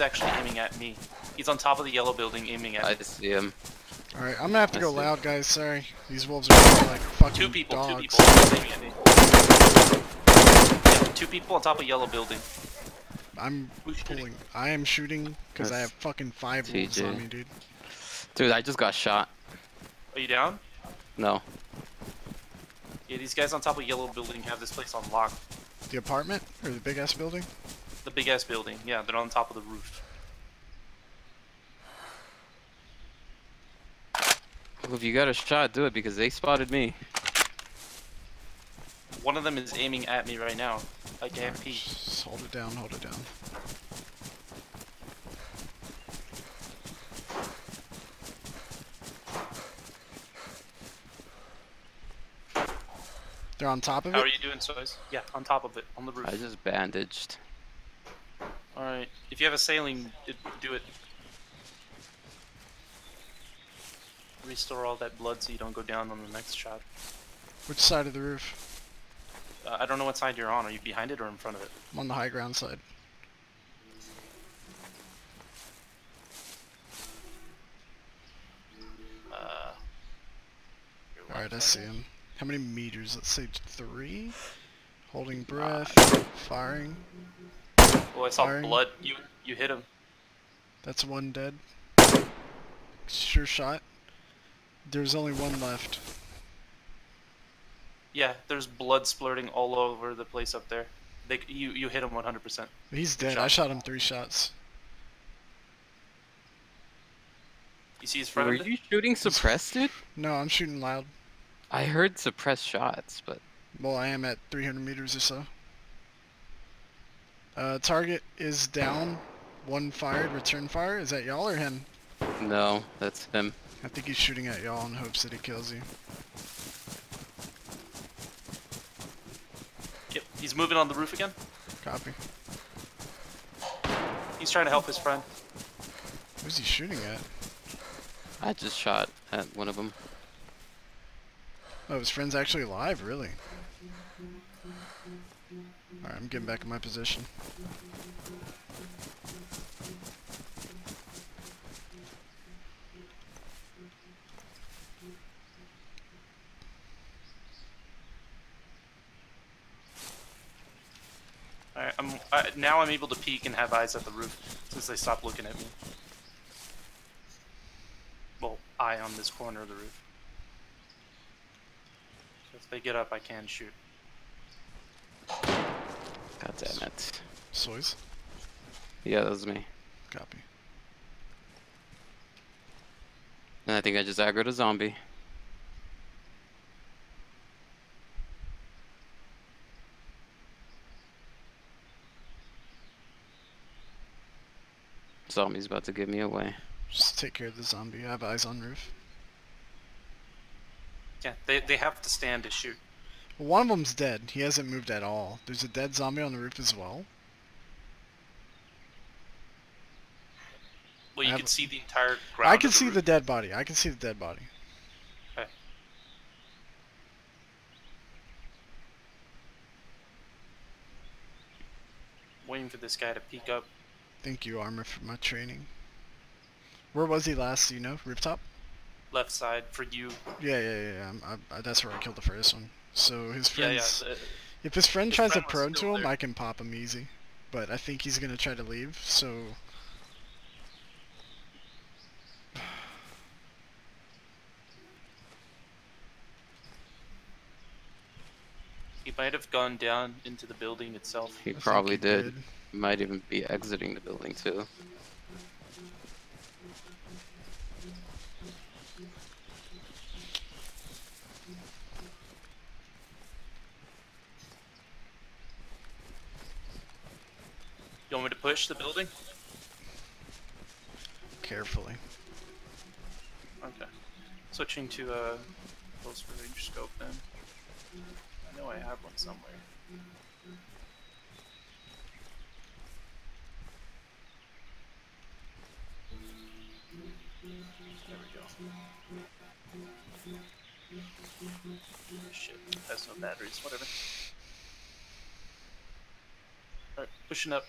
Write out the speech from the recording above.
actually aiming at me. He's on top of the yellow building aiming at me. I me. see him. Alright, I'm gonna have to I go see. loud, guys. Sorry. These wolves are really, like fucking Two people, dogs. two people. Aiming at me. Yeah, two people on top of yellow building. I'm Who's shooting? I am shooting because I have fucking five wolves on me, dude. Dude, I just got shot. Are you down? No. Yeah, these guys on top of yellow building have this place on lock. The apartment or the big ass building? The big ass building. Yeah, they're on top of the roof. Well, if you got a shot, do it because they spotted me. One of them is aiming at me right now. I can't peek. Just hold it down. Hold it down. They're on top of How it. How are you doing, Soys? Yeah, on top of it, on the roof. I just bandaged. Alright. If you have a saline, it, do it. Restore all that blood so you don't go down on the next shot. Which side of the roof? Uh, I don't know what side you're on. Are you behind it or in front of it? I'm on the high ground side. Uh, All right, I see him. How many meters? Let's say three. Holding breath. Firing. Oh, I saw Firing. blood. You you hit him. That's one dead. Sure shot. There's only one left. Yeah, there's blood splurting all over the place up there. They, you you hit him 100%. He's dead. shot. I shot him three shots. You see his friend? Were you shooting suppressed, dude? No, I'm shooting loud. I heard suppressed shots, but Well, I am at 300 meters or so. Uh, target is down. One fired. Return fire. Is that y'all or him? no, that's him. I think he's shooting at y'all in hopes that he kills you. Yep, he's moving on the roof again. Copy. He's trying to help his friend. Who's he shooting at? I just shot at one of them. Oh, his friend's actually alive, really? Alright, I'm getting back in my position. Alright, I'm I, now I'm able to peek and have eyes at the roof since they stopped looking at me. Well, eye on this corner of the roof. So if they get up, I can shoot. God damn it. Soys? Yeah, that was me. Copy. And I think I just aggroed a zombie. Zombie's about to give me away. Just take care of the zombie. I have eyes on roof. Yeah, they they have to stand to shoot. Well, one of them's dead. He hasn't moved at all. There's a dead zombie on the roof as well. Well, you have- can see the entire ground. I can see roof. the dead body. I can see the dead body. Okay. Waiting for this guy to peek up. Thank you, armor, for my training. Where was he last? You know? Rooftop? Left side for you. Yeah, yeah, yeah. yeah. I, I, that's where I killed the first one. So his Yeah, yeah. friends. If his friend his tries friend to was prone to him, there. I can pop him easy. But I think he's gonna try to leave. So he might have gone down into the building itself. He I probably he did. Might even be exiting the building too. Push the building? Carefully. Okay. Switching to uh, a close-range scope then. I know I have one somewhere. There we go. Shit, has no batteries, whatever. Alright, pushing up.